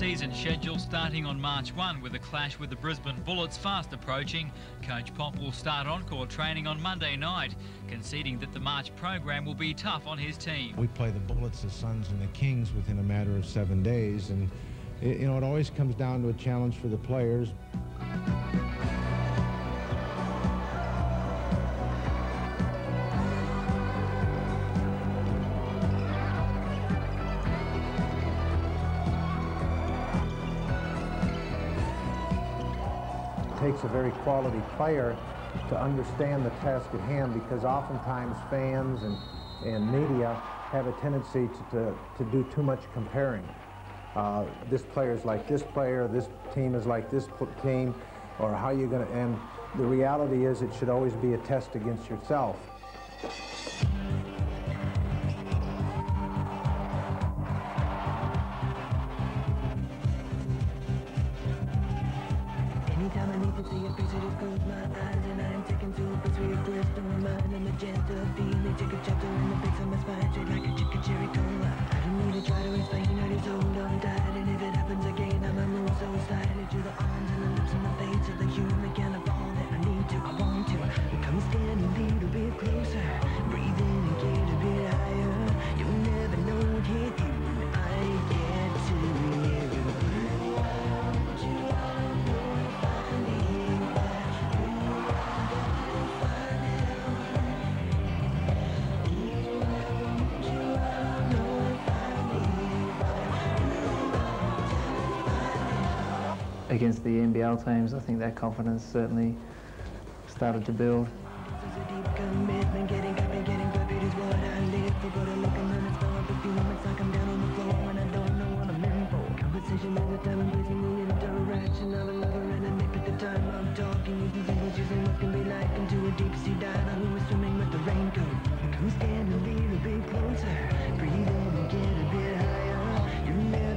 pre-season schedule starting on March 1 with a clash with the Brisbane Bullets fast approaching. Coach Popp will start on-court training on Monday night, conceding that the March program will be tough on his team. We play the Bullets, the Suns and the Kings within a matter of seven days and it, you know, it always comes down to a challenge for the players. Takes a very quality player to understand the task at hand because oftentimes fans and, and media have a tendency to, to, to do too much comparing. Uh, this player is like this player, this team is like this team, or how you're going to, and the reality is it should always be a test against yourself. Against the NBL teams, I think that confidence certainly started to build. a bit closer, breathe in and get a bit higher.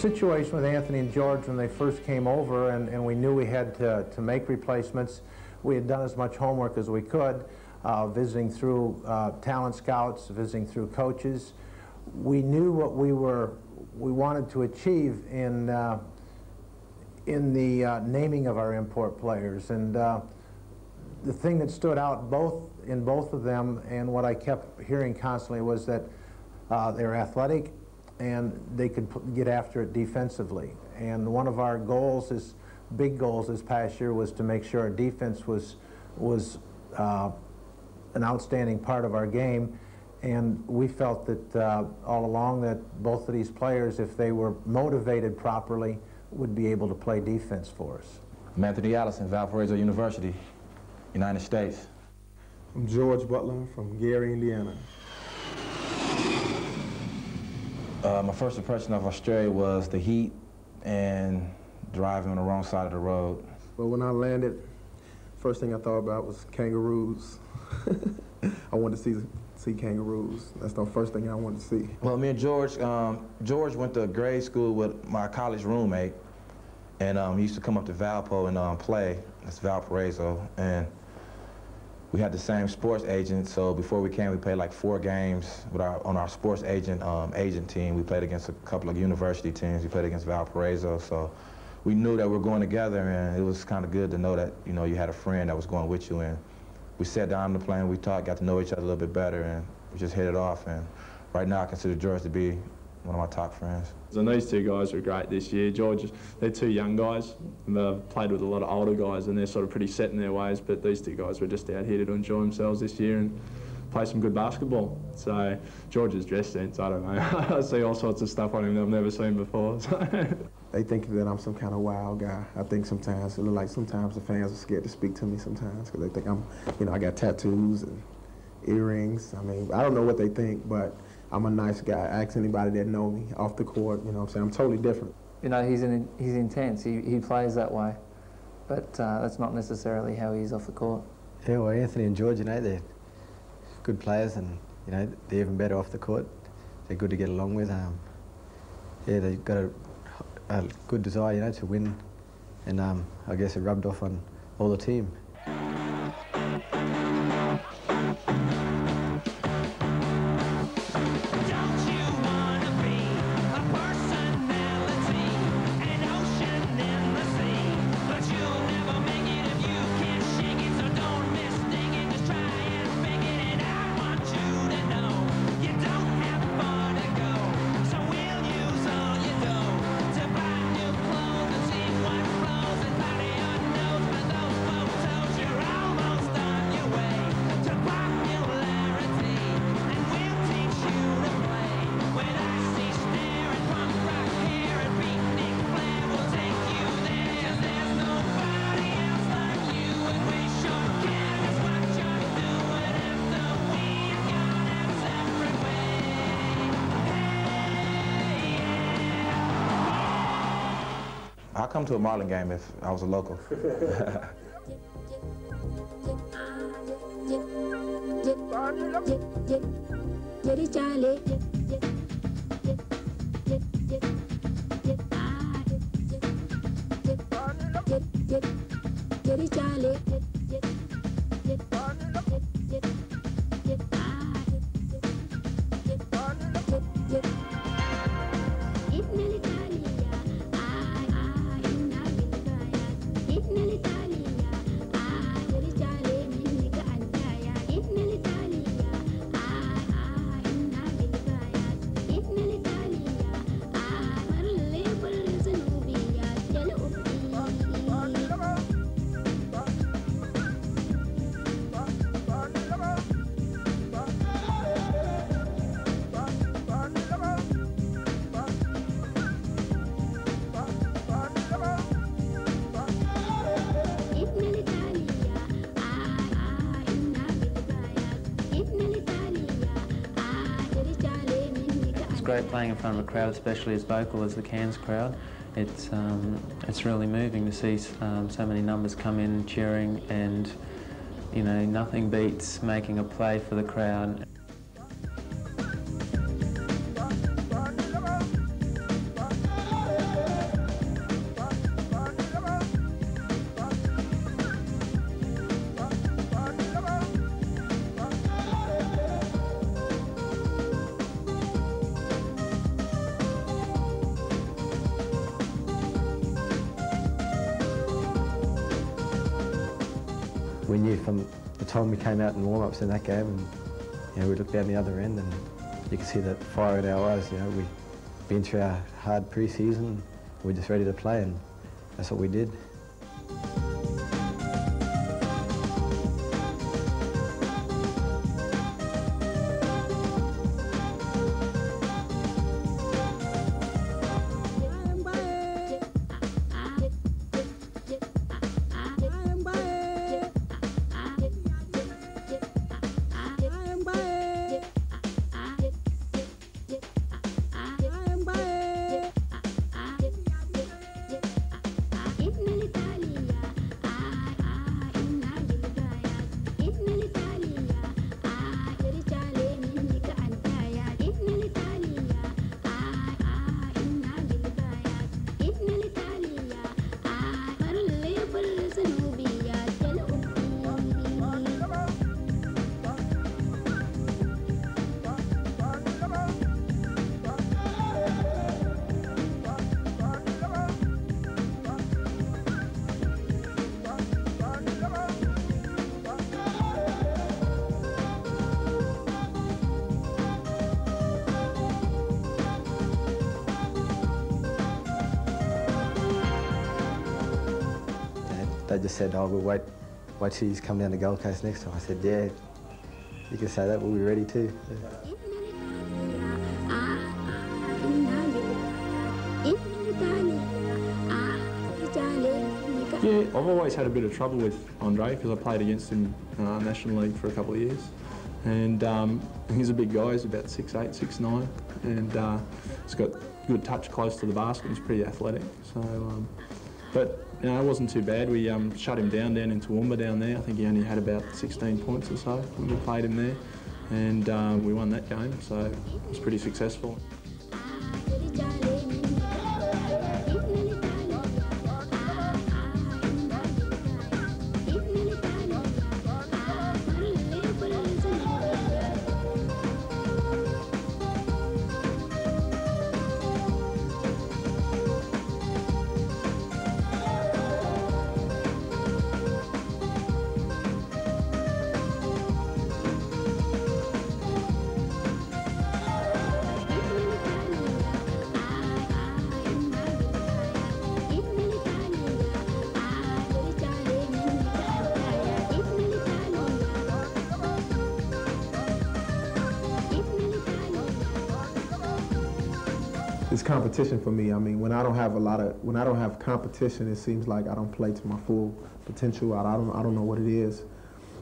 Situation with Anthony and George when they first came over and, and we knew we had to, to make replacements. We had done as much homework as we could, uh, visiting through uh, talent scouts, visiting through coaches. We knew what we were, we wanted to achieve in, uh, in the uh, naming of our import players. And uh, the thing that stood out both in both of them and what I kept hearing constantly was that uh, they're athletic and they could get after it defensively. And one of our goals is big goals this past year was to make sure our defense was, was uh, an outstanding part of our game. And we felt that uh, all along that both of these players, if they were motivated properly, would be able to play defense for us. I'm Anthony Alison, Valparaiso University, United States. I'm George Butler from Gary, Indiana. Uh, my first impression of Australia was the heat and driving on the wrong side of the road. Well, when I landed, first thing I thought about was kangaroos. I wanted to see see kangaroos. That's the first thing I wanted to see. Well, me and George, um, George went to grade school with my college roommate, and um, he used to come up to Valpo and um, play. That's Valparaiso, and we had the same sports agent. So before we came, we played like four games with our on our sports agent um, agent team. We played against a couple of university teams. We played against Valparaiso, so we knew that we were going together, and it was kind of good to know that you know you had a friend that was going with you and we sat down on the plane, we talked, got to know each other a little bit better, and we just hit it off. And right now, I consider George to be one of my top friends. And these two guys were great this year. George, they're two young guys, and they've played with a lot of older guys, and they're sort of pretty set in their ways. But these two guys were just out here to enjoy themselves this year and play some good basketball. So George's dress sense, I don't know. I see all sorts of stuff on him that I've never seen before. So. They think that I'm some kind of wild guy. I think sometimes it look like sometimes the fans are scared to speak to me sometimes because they think I'm, you know, I got tattoos and earrings. I mean, I don't know what they think, but I'm a nice guy. Ask anybody that know me off the court. You know, what I'm saying I'm totally different. You know, he's in, he's intense. He he plays that way, but uh, that's not necessarily how he is off the court. Yeah, well, Anthony and George, you know, they're good players, and you know they're even better off the court. They're good to get along with. Um, yeah, they've got a a good desire, you know, to win, and um, I guess it rubbed off on all the team. To a Marlin game if I was a local. It's playing in front of a crowd, especially as vocal as the Cairns crowd. It's um, it's really moving to see um, so many numbers come in cheering, and you know nothing beats making a play for the crowd. Came out in warm-ups in that game, and you know, we looked down the other end, and you could see that fire in our eyes. You know, we've been through our hard pre-season, we're just ready to play, and that's what we did. Just said, oh, we'll wait, wait till he's come down to Gold Coast next time. I said, yeah, you can say that, we'll be ready too. Yeah. Yeah, I've always had a bit of trouble with Andre because I played against him uh, National League for a couple of years. And um, he's a big guy, he's about 6'8", 6'9", and uh, he's got good touch close to the basket, he's pretty athletic. So, um, But you know, it wasn't too bad. We um, shut him down down in Toowoomba down there. I think he only had about 16 points or so when we played him there. And uh, we won that game, so it was pretty successful. Don't have a lot of, when I don't have competition, it seems like I don't play to my full potential. I, I don't, I don't know what it is.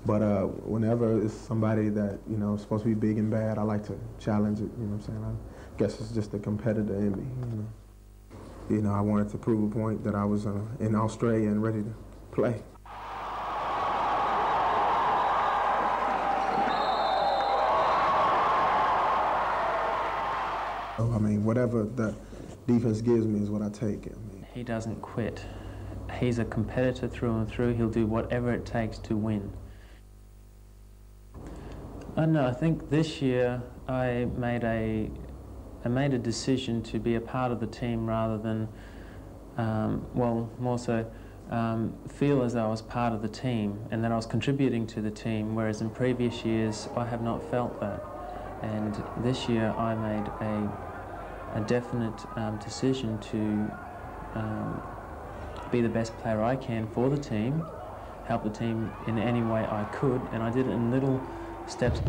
But uh, whenever it's somebody that, you know, is supposed to be big and bad, I like to challenge it, you know what I'm saying? I guess it's just the competitor in me, you know. You know, I wanted to prove a point that I was uh, in Australia and ready to play. I mean, whatever the defense gives me is what I take. I mean. He doesn't quit. He's a competitor through and through. He'll do whatever it takes to win. I know. I think this year I made a I made a decision to be a part of the team rather than, um, well, more so, um, feel as though I was part of the team and that I was contributing to the team, whereas in previous years I have not felt that. And this year I made a a definite um, decision to um, be the best player I can for the team, help the team in any way I could, and I did it in little steps.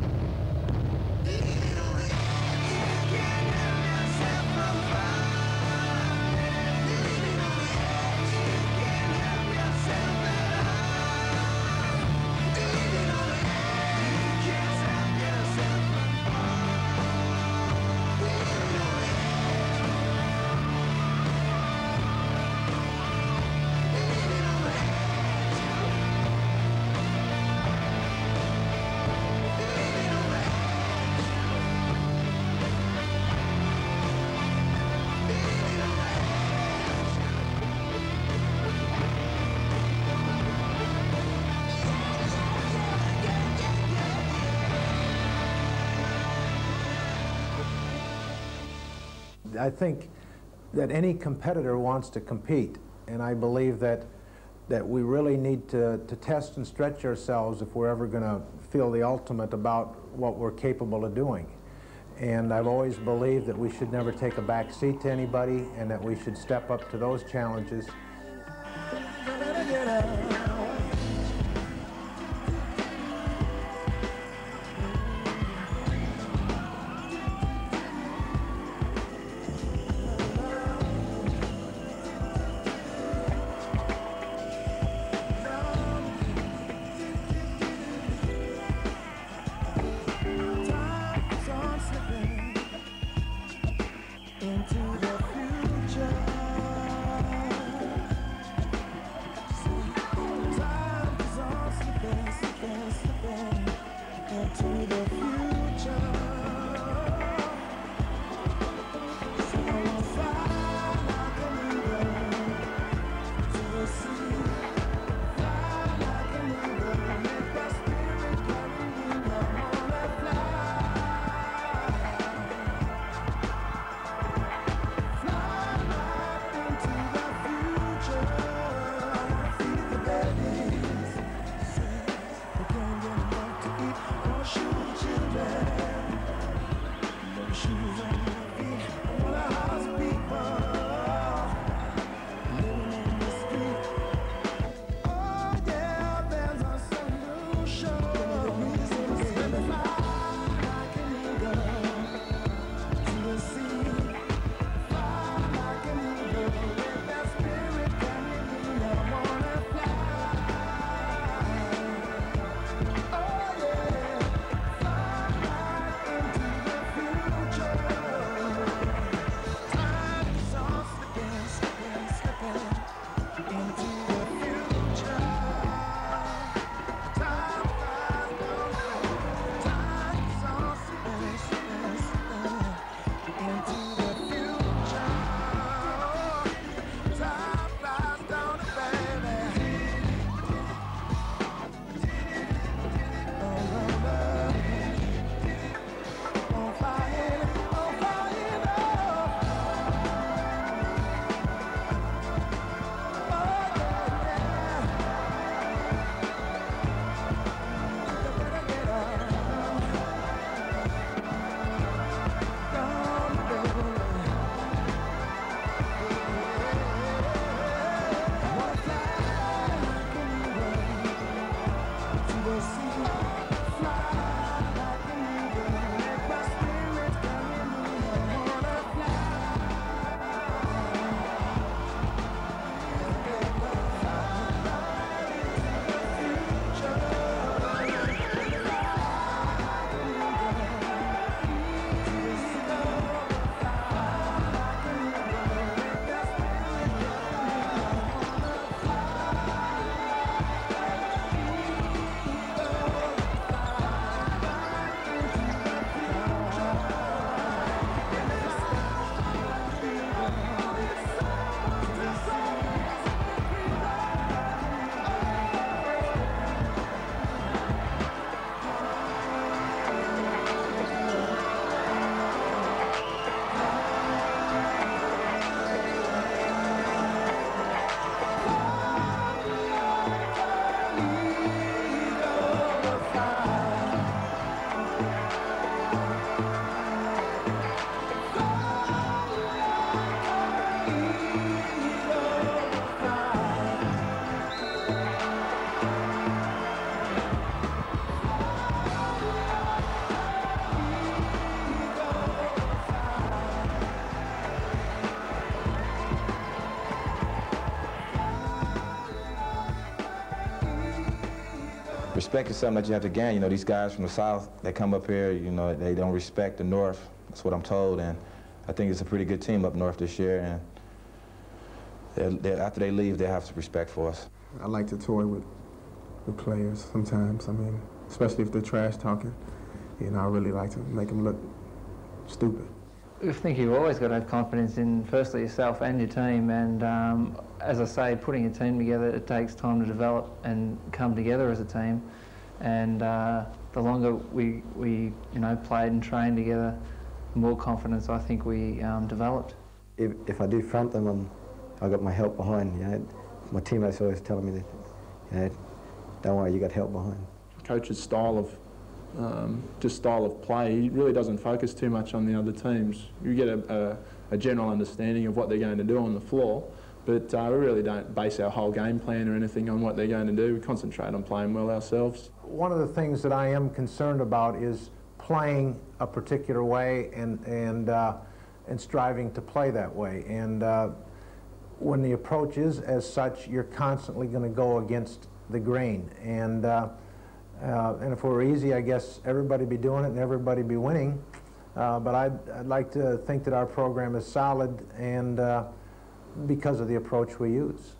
I think that any competitor wants to compete, and I believe that that we really need to, to test and stretch ourselves if we're ever going to feel the ultimate about what we're capable of doing. And I've always believed that we should never take a back seat to anybody and that we should step up to those challenges. Respect is something that you have to gain. You know, these guys from the South, they come up here, you know, they don't respect the North. That's what I'm told, and I think it's a pretty good team up North this year, and they're, they're, after they leave, they have some respect for us. I like to toy with, with players sometimes. I mean, especially if they're trash talking. You know, I really like to make them look stupid. I think you've always got to have confidence in firstly yourself and your team and um, as I say putting a team together it takes time to develop and come together as a team and uh, the longer we, we you know played and trained together the more confidence I think we um, developed. If, if I do front them I'm, I got my help behind you know my teammates always telling me that you know don't worry you got help behind. Coach's style of um, just style of play. He really doesn't focus too much on the other teams. You get a, a, a general understanding of what they're going to do on the floor, but uh, we really don't base our whole game plan or anything on what they're going to do. We concentrate on playing well ourselves. One of the things that I am concerned about is playing a particular way and, and, uh, and striving to play that way. And uh, when the approach is as such, you're constantly going to go against the grain. And uh, and if it were easy, I guess everybody would be doing it and everybody would be winning. Uh, but I'd, I'd, like to think that our program is solid and uh, because of the approach we use.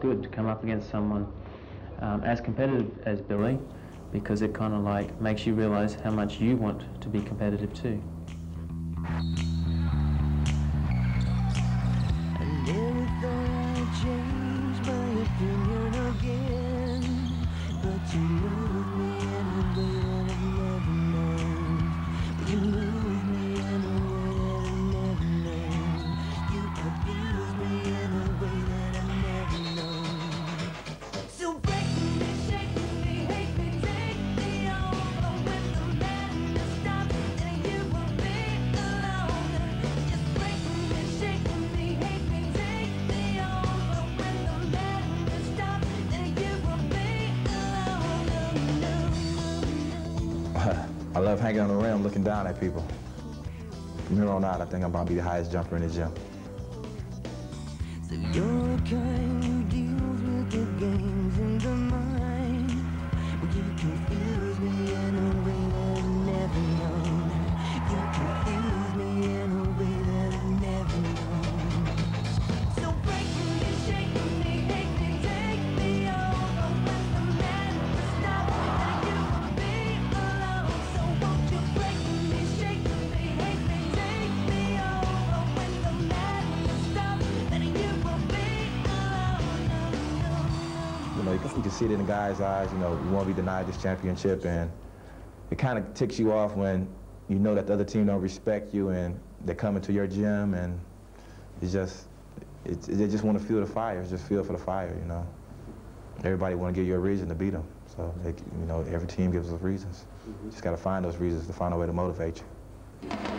Good to come up against someone um, as competitive as Billy because it kind of like makes you realise how much you want to be competitive too. Love hanging on the rim, looking down at people. From here on out, I think I'm about to be the highest jumper in the gym. So it in the guys' eyes. You know, we won't be denied this championship, and it kind of ticks you off when you know that the other team don't respect you and they're coming to your gym, and it's just, they just want to feel the fire. It's just feel for the fire, you know. Everybody want to give you a reason to beat them. So, they, you know, every team gives us reasons. Mm -hmm. Just got to find those reasons to find a way to motivate you.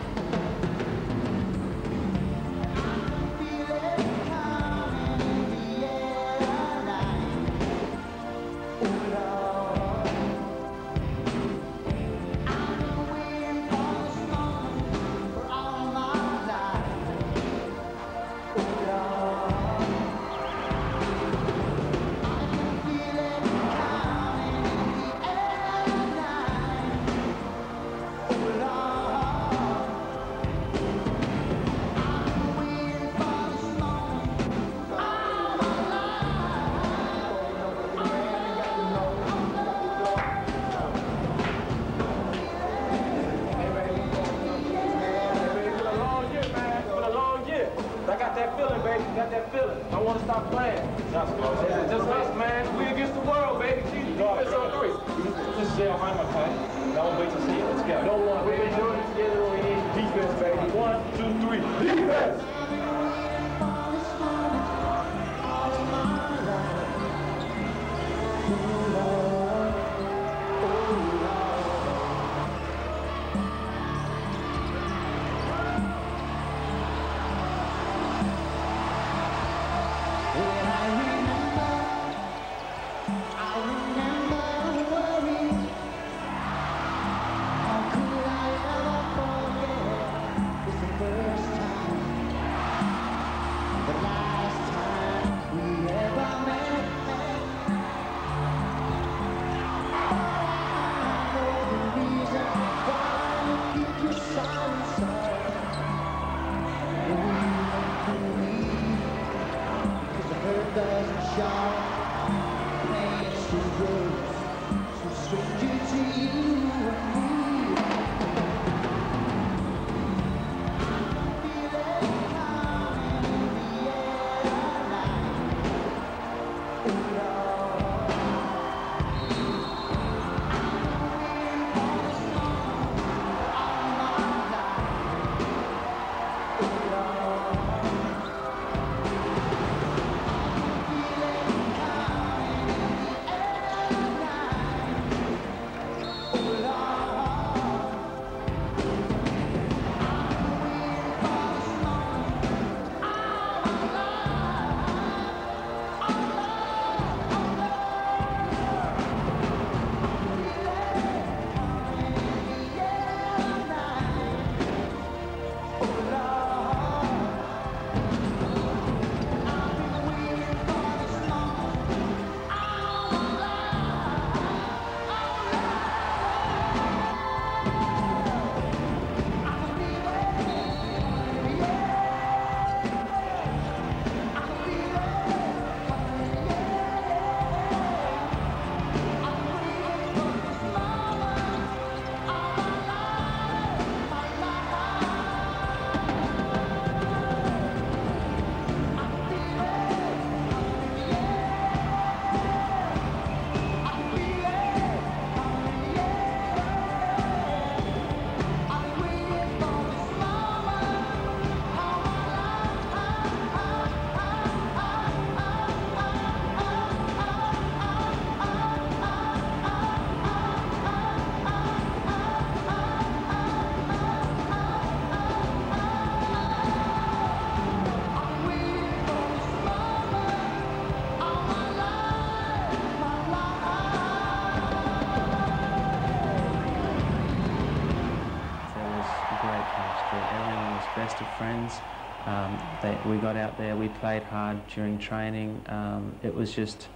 Got out there, we played hard during training. Um, it was just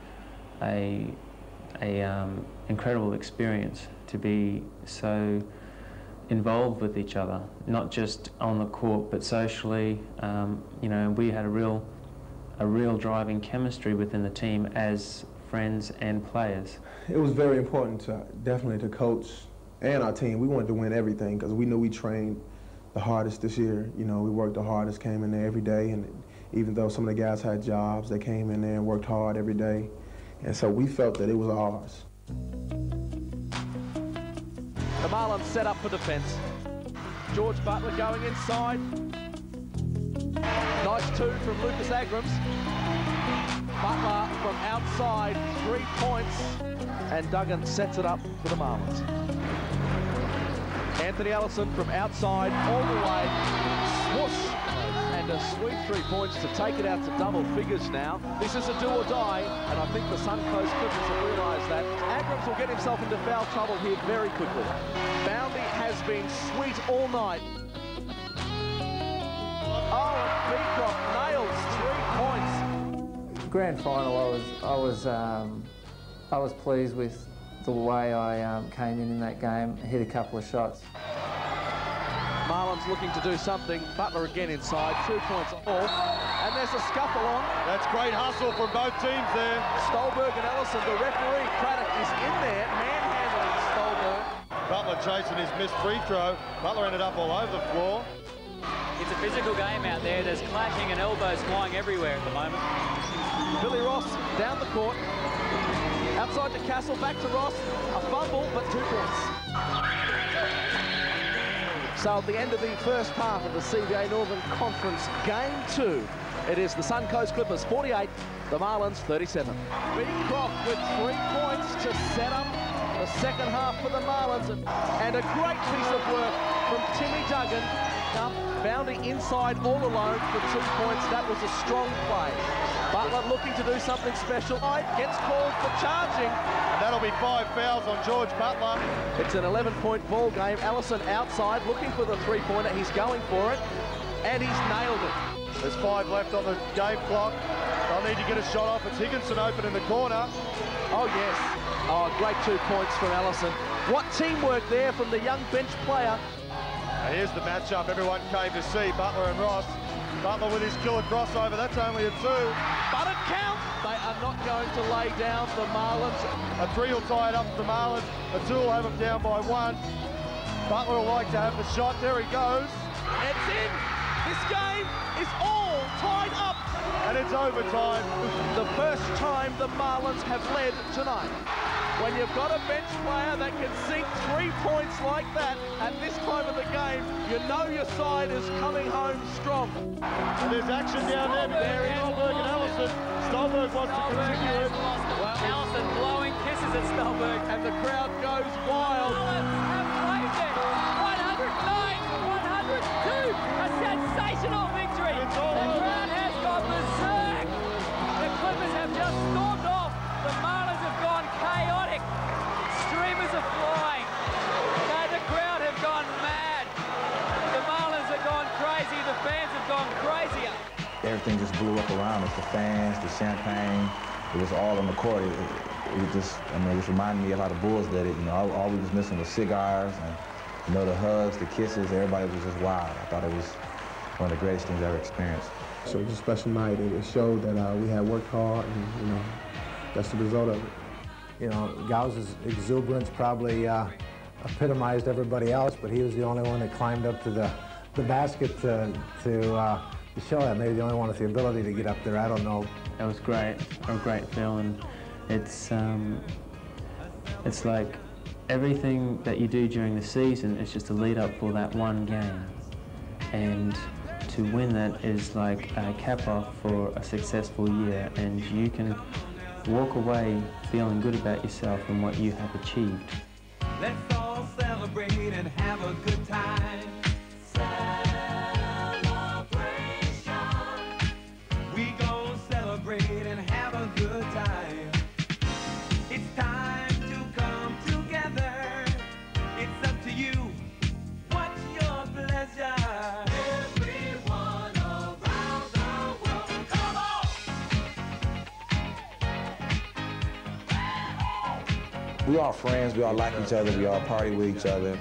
a, a um, incredible experience to be so involved with each other, not just on the court, but socially. Um, you know, we had a real, a real driving chemistry within the team as friends and players. It was very important to definitely to coach and our team. We wanted to win everything because we knew we trained the hardest this year. You know, we worked the hardest, came in there every day, and even though some of the guys had jobs, they came in there and worked hard every day. And so we felt that it was ours. The Marlins set up for defence. George Butler going inside. Nice two from Lucas Agrums. Butler from outside, three points, and Duggan sets it up for the Marlins. Anthony Alison from outside all the way, swoosh, and a sweet three points to take it out to double figures now. This is a do or die, and I think the Suncoast Clippers have realised that. Agrums will get himself into foul trouble here very quickly. Boundy has been sweet all night. Oh, and nails three points. Grand final, I was, I was, um, I was pleased with the way I um, came in in that game. Hit a couple of shots. Marlins looking to do something. Butler again inside, two points off. And there's a scuffle on. That's great hustle from both teams there. Stolberg and Ellison, the referee, Craddock is in there, manhandling Stolberg. Butler chasing his missed free throw. Butler ended up all over the floor. It's a physical game out there. There's clashing and elbows flying everywhere at the moment. Billy Ross down the court. Outside to Castle, back to Ross. A fumble, but two points. So at the end of the first half of the CBA Northern Conference Game 2, it is the Suncoast Clippers 48, the Marlins 37. Big Beecroft with three points to set up the second half for the Marlins. And a great piece of work from Timmy Duggan. Up, Boundy inside all alone for two points. That was a strong play. Butler looking to do something special. Gets called for charging. And that'll be five fouls on George Butler. It's an 11-point ball game. Alison outside looking for the three-pointer. He's going for it. And he's nailed it. There's five left on the game clock. They'll need to get a shot off. It's Higginson open in the corner. Oh, yes. Oh, great two points from Alison. What teamwork there from the young bench player. Now here's the matchup everyone came to see, Butler and Ross. Butler with his killer crossover, that's only a two. But it counts! They are not going to lay down the Marlins. A three will tie it up for the Marlins. A two will have them down by one. Butler will like to have the shot. There he goes. It's in! This game is all tied up! And it's overtime. The first time the Marlins have led tonight. When you've got a bench player that can sink three points like that at this time of the game, you know your side is coming home strong. And there's action down there between Stolberg and Ellison. Stolberg wants to continue it. Well, Ellison blowing fans, the champagne, it was all on the court. It, it, it just, I mean, it just reminded me of how the Bulls did it. You know, all, all we was missing was cigars and, you know, the hugs, the kisses. Everybody was just wild. I thought it was one of the greatest things I ever experienced. So it was a special night. It, it showed that uh, we had worked hard, and you know, that's the result of it. You know, Gausa's exuberance probably uh, epitomized everybody else, but he was the only one that climbed up to the, the basket to, to, uh, to show that. Maybe the only one with the ability to get up there. I don't know. It was great, a great feeling. It's um, it's like everything that you do during the season is just a lead up for that one game, and to win that is like a cap off for a successful year, and you can walk away feeling good about yourself and what you have achieved. Let's all celebrate and have a good time. We all friends. We all like each other. We all party with each other.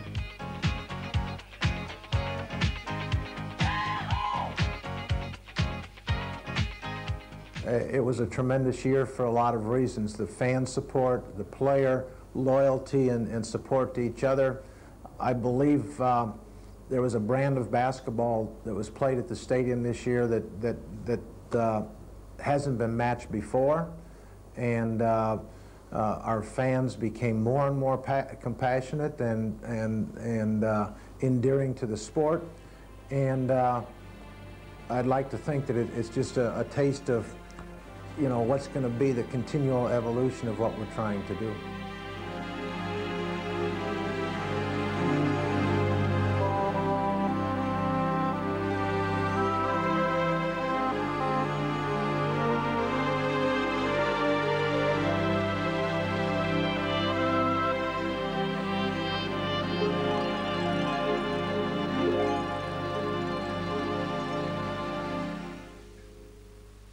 Uh, It was a tremendous year for a lot of reasons. The fan support, the player loyalty and, and support to each other. I believe um, there was a brand of basketball that was played at the stadium this year that, that, that uh, hasn't been matched before. and uh, uh, our fans became more and more compassionate and, and, and uh, endearing to the sport. And uh, I'd like to think that it, it's just a, a taste of, you know, what's going to be the continual evolution of what we're trying to do.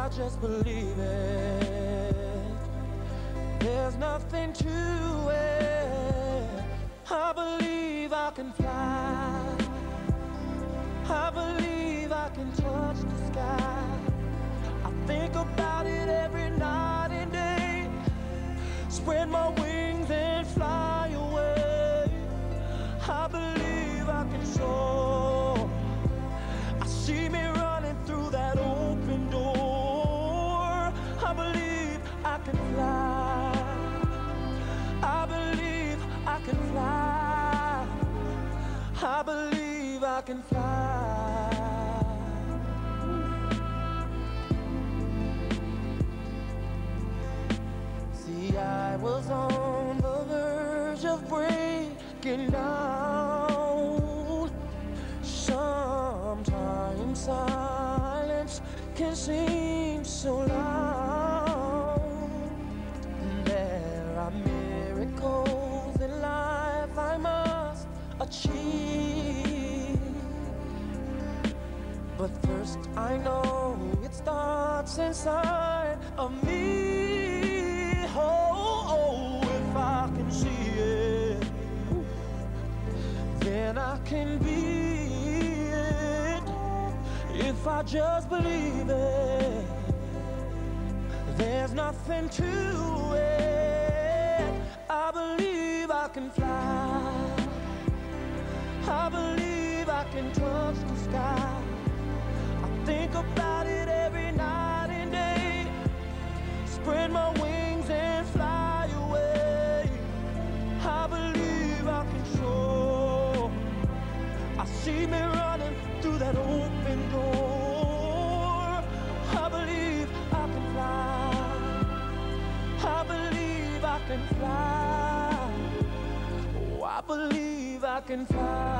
I just believe it, there's nothing to it. I believe I can fly. I believe I can touch the sky. I think about it every night and day. Spread my wings I fly. I believe I can fly. I believe I can fly. See, I was on the verge of breaking down. Sometimes silence can seem so loud. First, I know it starts inside of me. Oh, oh if I can see it, then I can be it. If I just believe it, there's nothing to it. I believe I can fly. I believe I can touch the sky. Think about it every night and day. Spread my wings and fly away. I believe I soar. I see me running through that open door. I believe I can fly. I believe I can fly. Oh, I believe I can fly.